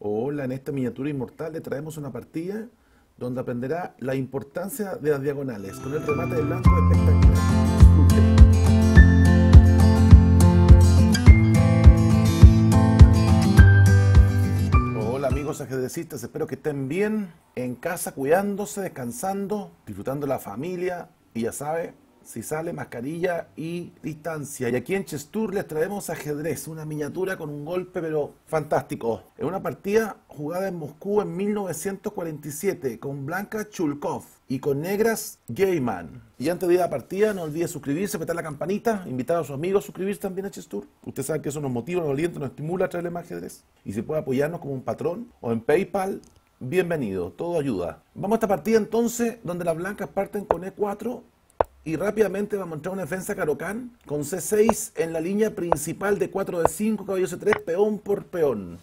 Hola, en esta miniatura inmortal le traemos una partida donde aprenderá la importancia de las diagonales con el remate de blanco espectacular. Hola amigos ajedrecistas, espero que estén bien en casa, cuidándose, descansando, disfrutando de la familia y ya sabe, si sale mascarilla y distancia. Y aquí en Chestur les traemos ajedrez, una miniatura con un golpe pero fantástico. En una partida jugada en Moscú en 1947 con Blanca Chulkov y con negras Gayman. Y antes de ir a la partida, no olvide suscribirse, apretar la campanita, invitar a sus amigos a suscribirse también a Chestur. Usted sabe que eso nos motiva, nos alienta, nos estimula a traerle más ajedrez. Y si puede apoyarnos como un patrón o en PayPal, bienvenido, todo ayuda. Vamos a esta partida entonces donde las blancas parten con E4 y rápidamente vamos a mostrar una defensa Carocán con C6 en la línea principal de 4 de 5, caballo C3, peón por peón.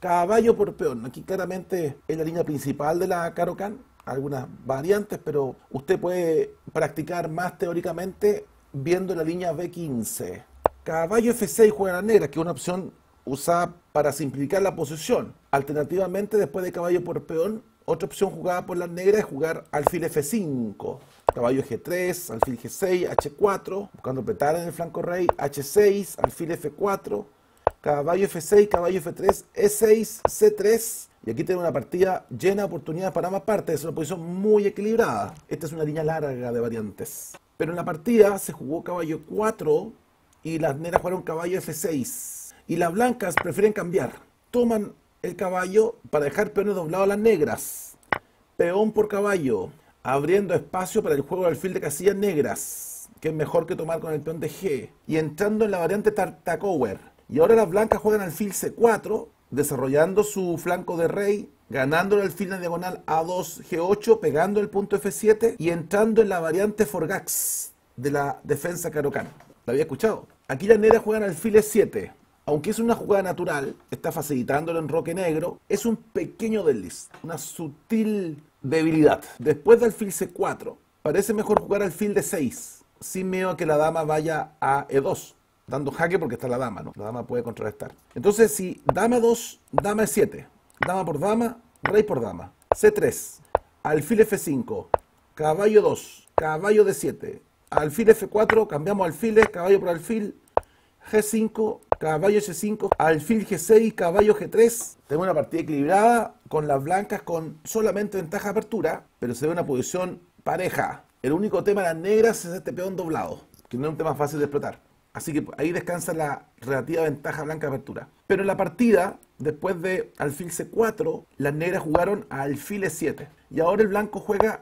Caballo por peón. Aquí claramente es la línea principal de la Carocán. Algunas variantes, pero usted puede practicar más teóricamente viendo la línea B15. Caballo F6 juega la negra, que es una opción usada para simplificar la posición. Alternativamente, después de caballo por peón, otra opción jugada por la negra es jugar alfil F5 caballo G3, alfil G6, H4, buscando apretar en el flanco rey, H6, alfil F4, caballo F6, caballo F3, E6, C3, y aquí tenemos una partida llena de oportunidades para ambas partes, es una posición muy equilibrada. Esta es una línea larga de variantes. Pero en la partida se jugó caballo 4 y las negras jugaron caballo F6. Y las blancas prefieren cambiar. Toman el caballo para dejar peones doblados a las negras. Peón por caballo abriendo espacio para el juego de alfil de casillas negras, que es mejor que tomar con el peón de G, y entrando en la variante Tartakower. Y ahora las blancas juegan alfil C4, desarrollando su flanco de rey, ganando el alfil en diagonal A2, G8, pegando el punto F7 y entrando en la variante Forgax de la defensa Caro-Kann. ¿La había escuchado? Aquí las negras juegan alfil E7. Aunque es una jugada natural, está facilitando el enroque negro, es un pequeño desliz, una sutil Debilidad. Después del alfil C4, parece mejor jugar alfil de 6, sin miedo a que la dama vaya a E2, dando jaque porque está la dama, ¿no? La dama puede contrarrestar. Entonces, si dama 2, dama E7, dama por dama, rey por dama. C3, alfil F5, caballo 2, caballo D7, alfil F4, cambiamos alfiles, caballo por alfil, G5, caballo H5, alfil G6, caballo G3. Tengo una partida equilibrada con las blancas con solamente ventaja de apertura, pero se ve una posición pareja. El único tema de las negras es este peón doblado, que no es un tema fácil de explotar. Así que ahí descansa la relativa ventaja blanca de apertura. Pero en la partida, después de alfil C4, las negras jugaron a alfil E7. Y ahora el blanco juega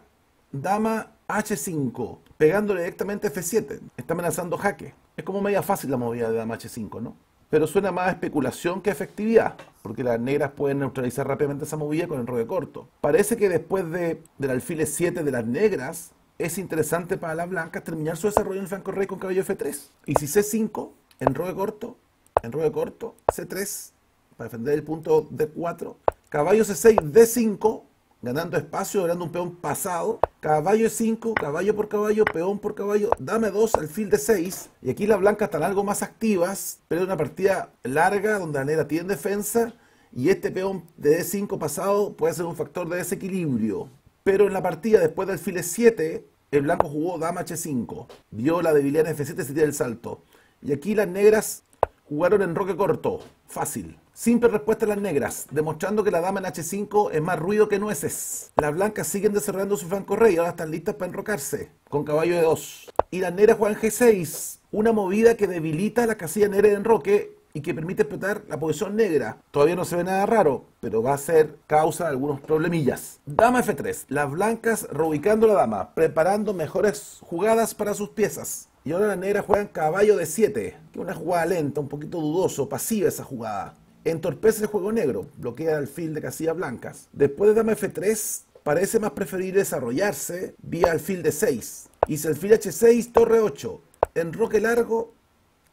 dama H5, pegándole directamente F7. Está amenazando jaque. Es como media fácil la movida de dama H5, ¿no? Pero suena más a especulación que a efectividad, porque las negras pueden neutralizar rápidamente esa movida con el corto. Parece que después de, del alfil E7 de las negras, es interesante para las blancas terminar su desarrollo en el rey con caballo F3. Y si C5, enroque corto, enroque corto, C3, para defender el punto D4, caballo C6, D5, ganando espacio, ganando un peón pasado. Caballo E5, caballo por caballo, peón por caballo, dame 2, alfil de 6. Y aquí las blancas están algo más activas, pero es una partida larga donde la negra tiene defensa. Y este peón de D5 pasado puede ser un factor de desequilibrio. Pero en la partida después del alfil E7, el blanco jugó dama H5. Vio la debilidad en F7 y se tira el salto. Y aquí las negras jugaron en roque corto, fácil. Simple respuesta a las negras, demostrando que la dama en H5 es más ruido que nueces. Las blancas siguen desarrollando su flanco rey, ahora están listas para enrocarse, con caballo de 2. Y las negras juegan G6, una movida que debilita la casilla negra de enroque y que permite explotar la posición negra. Todavía no se ve nada raro, pero va a ser causa de algunos problemillas. Dama F3, las blancas reubicando la dama, preparando mejores jugadas para sus piezas. Y ahora las negras juegan caballo de 7, que una jugada lenta, un poquito dudoso, pasiva esa jugada entorpece el juego negro, bloquea el alfil de casillas blancas. Después de dama F3, parece más preferir desarrollarse vía alfil de 6. Y si alfil H6, torre 8, enroque largo,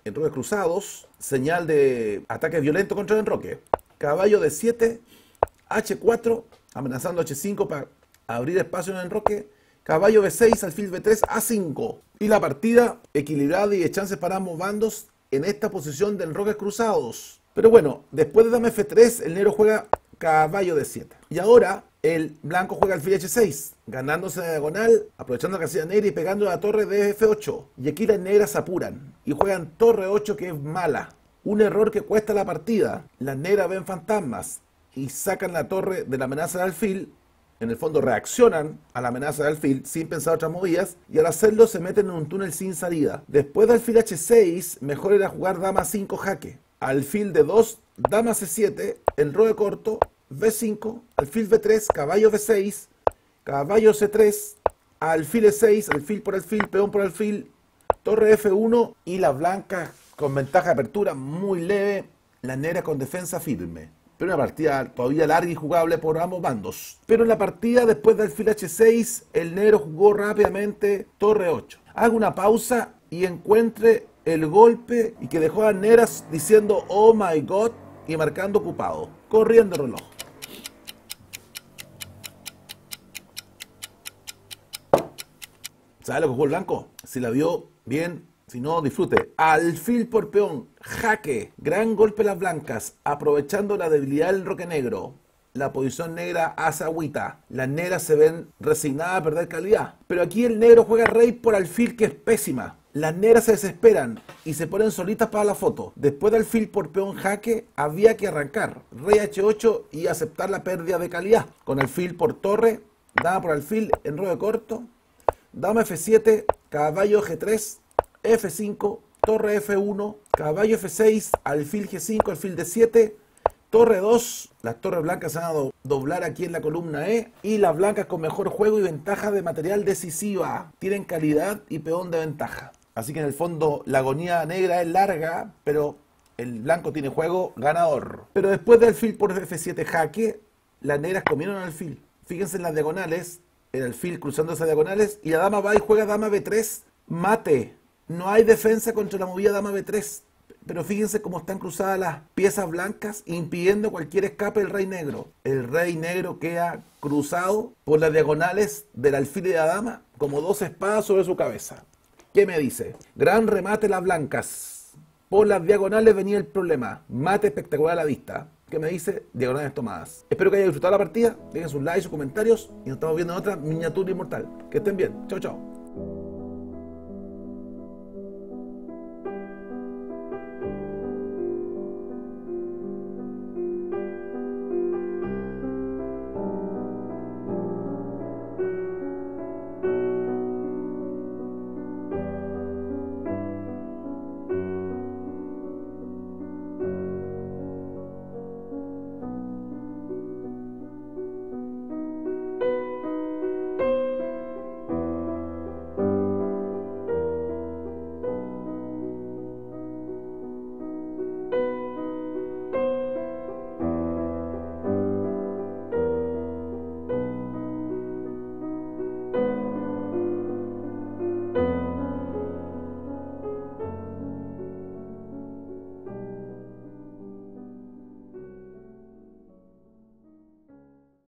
enroque cruzados, señal de ataque violento contra el enroque. Caballo de 7, H4, amenazando H5 para abrir espacio en el enroque. Caballo B6, alfil B3, A5. Y la partida equilibrada y de chances para ambos bandos en esta posición de enroques cruzados. Pero bueno, después de dama F3, el negro juega caballo de 7. Y ahora el blanco juega alfil h6, ganándose en diagonal, aprovechando la casilla negra y pegando la torre de f8. Y aquí las negras apuran y juegan torre 8 que es mala. Un error que cuesta la partida. Las negras ven fantasmas y sacan la torre de la amenaza de alfil. En el fondo reaccionan a la amenaza de alfil sin pensar otras movidas y al hacerlo se meten en un túnel sin salida. Después de alfil h6, mejor era jugar dama 5 jaque. Alfil de 2, dama c7, enroque corto, b5, alfil b3, caballo b6, caballo c3, alfil e6, alfil por alfil, peón por alfil, torre f1 y la blanca con ventaja de apertura muy leve, la negra con defensa firme. Pero una partida todavía larga y jugable por ambos bandos. Pero en la partida, después del alfil h6, el negro jugó rápidamente torre 8. Hago una pausa y encuentre el golpe y que dejó a Neras diciendo oh my god y marcando ocupado, corriendo el reloj. ¿Sabe lo que jugó el blanco? Si la vio bien, si no, disfrute. Alfil por peón, jaque, gran golpe las blancas, aprovechando la debilidad del roque negro. La posición negra hace agüita. Las negras se ven resignadas a perder calidad. Pero aquí el negro juega rey por alfil, que es pésima. Las negras se desesperan y se ponen solitas para la foto. Después del alfil por peón jaque, había que arrancar. Rey H8 y aceptar la pérdida de calidad. Con alfil por torre, dama por alfil, enrollo corto, dama F7, caballo G3, F5, torre F1, caballo F6, alfil G5, alfil D7, torre 2. Las torres blancas se van a doblar aquí en la columna E. Y las blancas con mejor juego y ventaja de material decisiva. Tienen calidad y peón de ventaja. Así que en el fondo la agonía negra es larga, pero el blanco tiene juego ganador. Pero después del alfil por F7 jaque, las negras comieron alfil. Fíjense en las diagonales, el alfil cruzando esas diagonales, y la dama va y juega dama B3, mate. No hay defensa contra la movida dama B3. Pero fíjense cómo están cruzadas las piezas blancas, impidiendo cualquier escape del rey negro. El rey negro queda cruzado por las diagonales del alfil de la dama, como dos espadas sobre su cabeza. ¿Qué me dice? Gran remate las blancas. Por las diagonales venía el problema. Mate espectacular a la vista. ¿Qué me dice? Diagonales tomadas. Espero que hayan disfrutado la partida. Dejen sus likes, sus comentarios. Y nos estamos viendo en otra miniatura inmortal. Que estén bien. Chao, chao.